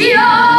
Yeah.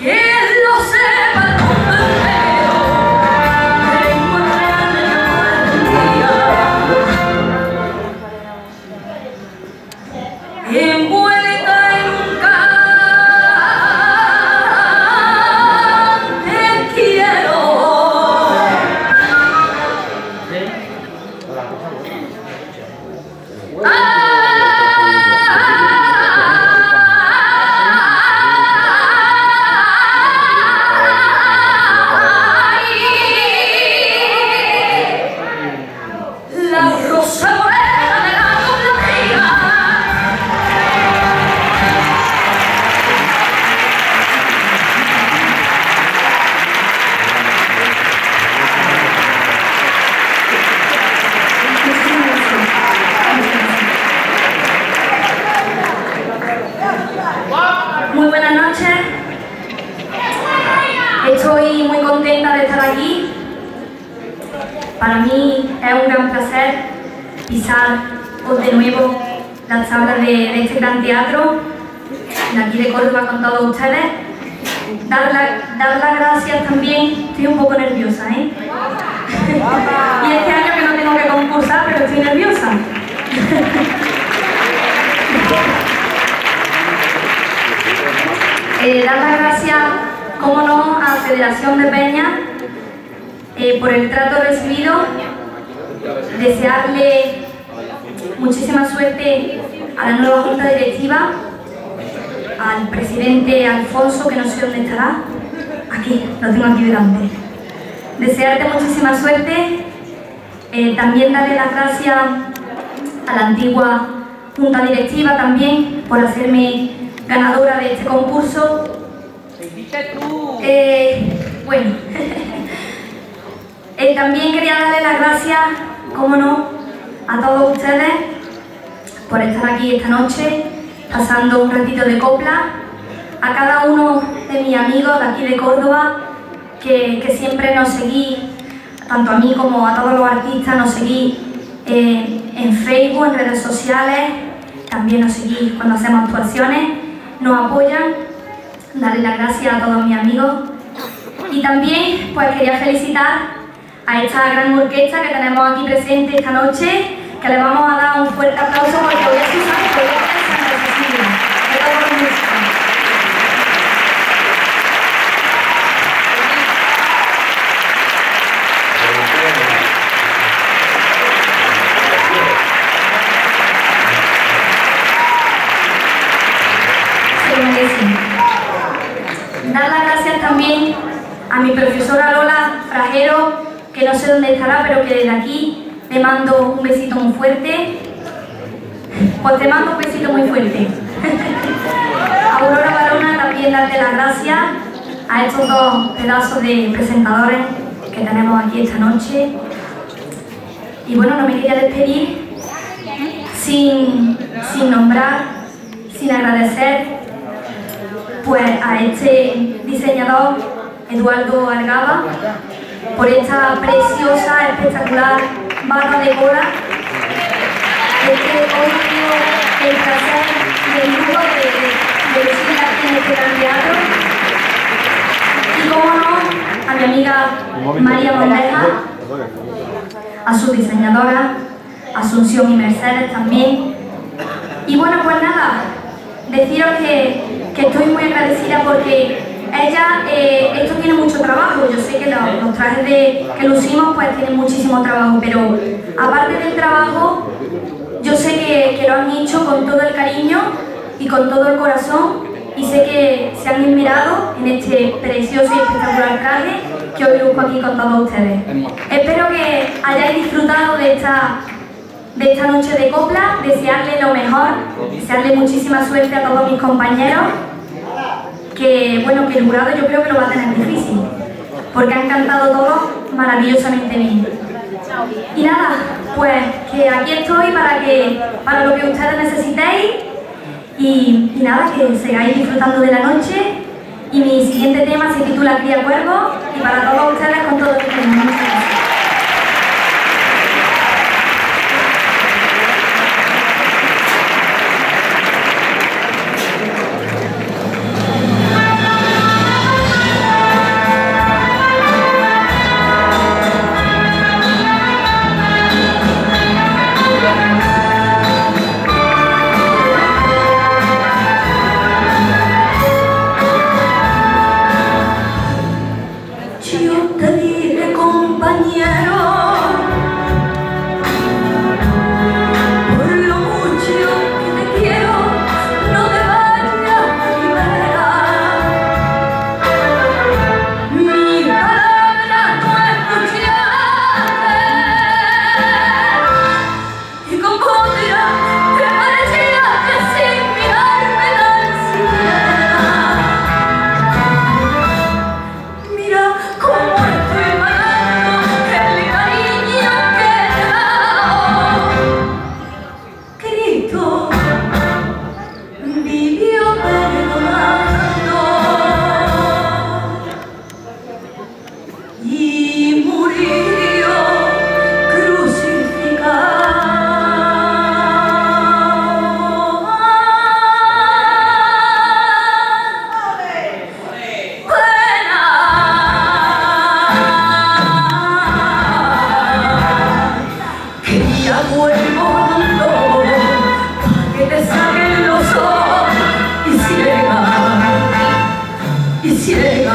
Yeah! Estoy muy contenta de estar aquí. Para mí es un gran placer pisar de nuevo las tablas de, este gran teatro, de aquí de Córdoba con todos ustedes. Dar, dar las gracias también, estoy un poco nerviosa, ¿eh? y este año que no tengo que concursar, pero estoy nerviosa. Eh, dar las gracias cómo no, a Federación de Peña eh, por el trato recibido, desearle muchísima suerte a la nueva Junta Directiva, al presidente Alfonso, que no sé dónde estará, aquí, lo tengo aquí delante. Desearte muchísima suerte, eh, también darle las gracias a la antigua Junta Directiva también por hacerme ganadora de este concurso. Bendita tú. Eh, bueno, eh, también quería darle las gracias, como no, a todos ustedes por estar aquí esta noche, pasando un ratito de copla, a cada uno de mis amigos de aquí de Córdoba, que, que siempre nos seguí, tanto a mí como a todos los artistas, nos seguí eh, en Facebook, en redes sociales, también nos seguís cuando hacemos actuaciones, nos apoyan darle las gracias a todos mis amigos. Y también pues quería felicitar a esta gran orquesta que tenemos aquí presente esta noche, que le vamos a dar un fuerte aplauso porque hoy es su Santa Cecilia, los músicos. Dar las gracias también a mi profesora Lola Frajero, que no sé dónde estará, pero que desde aquí le mando un besito muy fuerte. Pues te mando un besito muy fuerte. a Aurora Barona también darte las gracias a estos dos pedazos de presentadores que tenemos aquí esta noche. Y bueno, no me quería despedir sin, sin nombrar, sin agradecer pues a este diseñador Eduardo Algaba por esta preciosa, espectacular barra de cola. Este, hoy tengo el placer del grupo de, de, aquí en este gran teatro. Y como no, a mi amiga María Mondeja, a su diseñadora, Asunción y Mercedes también. Y bueno, pues nada, deciros que, que estoy muy agradecida porque ella, eh, esto tiene mucho trabajo, yo sé que los, trajes de, que lucimos pues tienen muchísimo trabajo, pero aparte del trabajo, yo sé que, lo han hecho con todo el cariño y con todo el corazón y sé que se han inspirado en este precioso y espectacular traje que hoy busco aquí con todos ustedes. Espero que hayáis disfrutado de esta, de esta noche de copla, desearle lo mejor, desearle muchísima suerte a todos mis compañeros que bueno, que el jurado yo creo que lo va a tener difícil, porque han cantado todos maravillosamente bien. Y nada, pues que aquí estoy para, que, para lo que ustedes necesitéis y, nada, que sigáis disfrutando de la noche. Y mi siguiente tema se titula Cría Cuervo y para todos ustedes con todo este mundo. 前。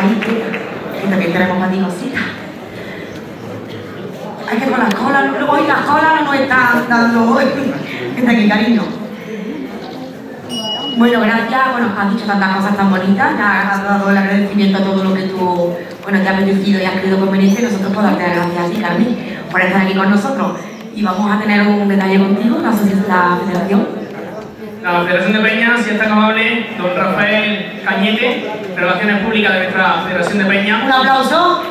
ahí queda. Y también tenemos más hijositas. Hay que con las colas, hoy las colas no están dando hoy. Está aquí, cariño. Bueno, gracias, bueno, has dicho tantas cosas tan bonitas, has dado el agradecimiento a todo lo que tú, bueno, te ha apetecido y has creído conveniente, nosotros podemos darte las gracias a ti, Carmen, por estar aquí con nosotros. Y vamos a tener un detalle contigo, no sé si es la federación. La Federación de Peñas, si es tan amable, don Rafael Cañete, Relaciones Públicas de nuestra Federación de Peñas. Un aplauso.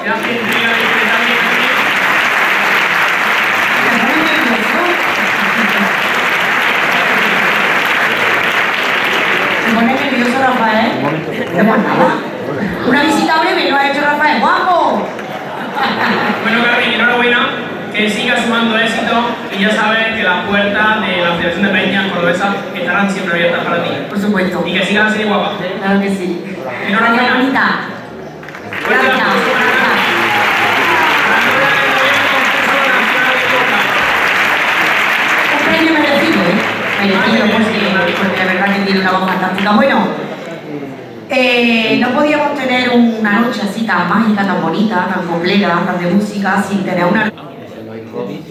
Se pone nervioso Rafael. Una visita breve lo ha hecho Rafael. ¡Guapo! Bueno, Carmen, enhorabuena. Que siga sumando éxito y ya sabes que las puertas de la Federación de Peñas Cordobesa estarán siempre abiertas para ti. Por supuesto. Y que sigas así guapa. Claro que sí. Enhorabuena. bonita. Gracias. Un premio merecido, ¿eh? Merecido porque, porque la verdad que tiene una voz fantástica. Bueno, eh, no podíamos tener una noche así tan mágica, tan bonita, tan completa, tan de música, sin tener una... Jadi